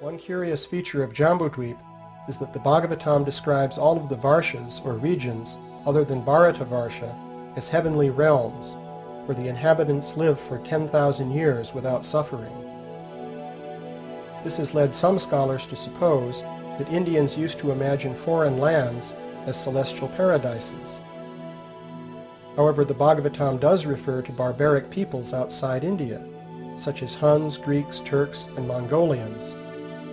One curious feature of Jambudweep is that the Bhagavatam describes all of the Varshas, or regions, other than Bharatavarsha, as heavenly realms, where the inhabitants live for 10,000 years without suffering. This has led some scholars to suppose that Indians used to imagine foreign lands as celestial paradises. However, the Bhagavatam does refer to barbaric peoples outside India, such as Huns, Greeks, Turks, and Mongolians,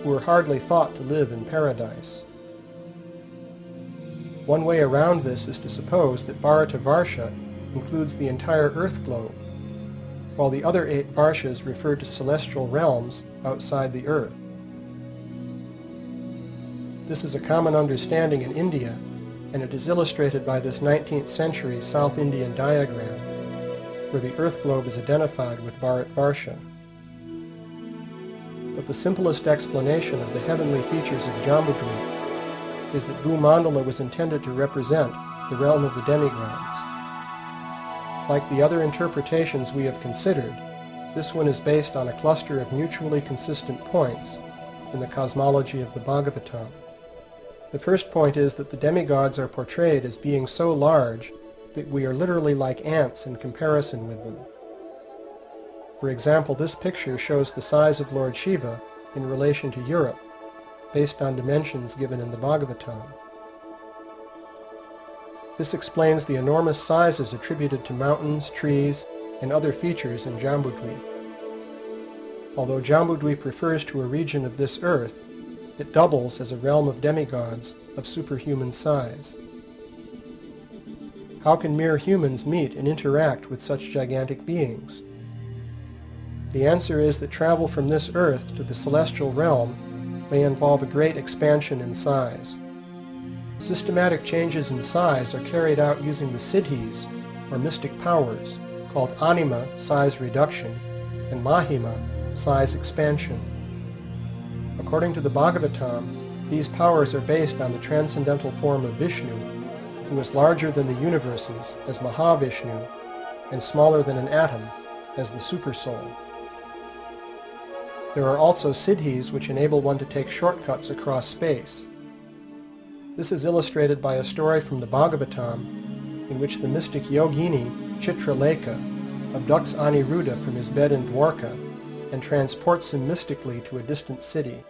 were hardly thought to live in paradise. One way around this is to suppose that Bharatavarsha includes the entire Earth globe, while the other eight Varshas refer to celestial realms outside the Earth. This is a common understanding in India and it is illustrated by this 19th century South Indian diagram, where the Earth globe is identified with Bharat Varsha. But the simplest explanation of the heavenly features of Jambudweep is that Bhumandala was intended to represent the realm of the demigods. Like the other interpretations we have considered, this one is based on a cluster of mutually consistent points in the cosmology of the Bhagavatam. The first point is that the demigods are portrayed as being so large that we are literally like ants in comparison with them. For example, this picture shows the size of Lord Shiva in relation to Europe, based on dimensions given in the Bhagavatam. This explains the enormous sizes attributed to mountains, trees, and other features in Jambudweep. Although Jambudweep refers to a region of this earth, it doubles as a realm of demigods of superhuman size. How can mere humans meet and interact with such gigantic beings? The answer is that travel from this earth to the celestial realm may involve a great expansion in size. Systematic changes in size are carried out using the siddhis, or mystic powers, called anima, size reduction, and mahima, size expansion. According to the Bhagavatam, these powers are based on the transcendental form of Vishnu, who is larger than the universes as Mahavishnu and smaller than an atom as the Supersoul. There are also siddhis which enable one to take shortcuts across space. This is illustrated by a story from the Bhagavatam in which the mystic yogini Chitralekha abducts Aniruddha from his bed in Dwarka and transports him mystically to a distant city.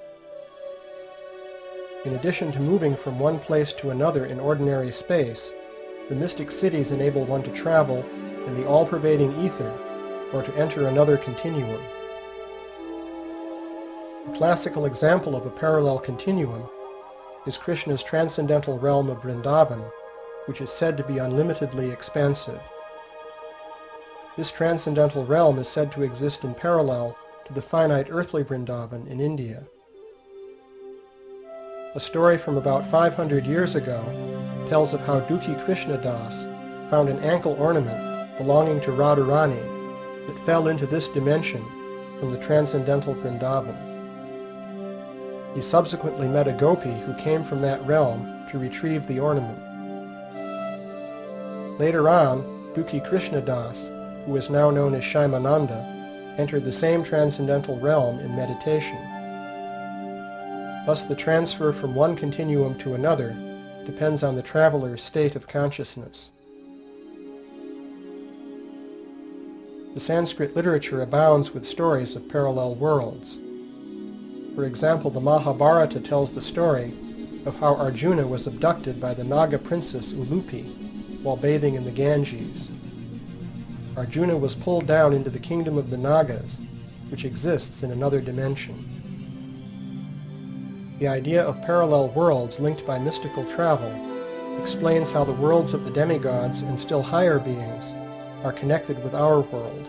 In addition to moving from one place to another in ordinary space, the mystic siddhis enable one to travel in the all-pervading ether or to enter another continuum. Classical example of a parallel continuum is Krishna's transcendental realm of Vrindavan, which is said to be unlimitedly expansive. This transcendental realm is said to exist in parallel to the finite earthly Vrindavan in India. A story from about 500 years ago tells of how Dukhi Krishna Das found an ankle ornament belonging to Radharani that fell into this dimension from the transcendental Vrindavan. He subsequently met a gopi who came from that realm to retrieve the ornament. Later on, Dukhi Krishna Das, who is now known as Shyamananda, entered the same transcendental realm in meditation. Thus the transfer from one continuum to another depends on the traveler's state of consciousness. The Sanskrit literature abounds with stories of parallel worlds. For example, the Mahabharata tells the story of how Arjuna was abducted by the Naga princess Ulupi while bathing in the Ganges. Arjuna was pulled down into the kingdom of the Nagas, which exists in another dimension. The idea of parallel worlds linked by mystical travel explains how the worlds of the demigods and still higher beings are connected with our world.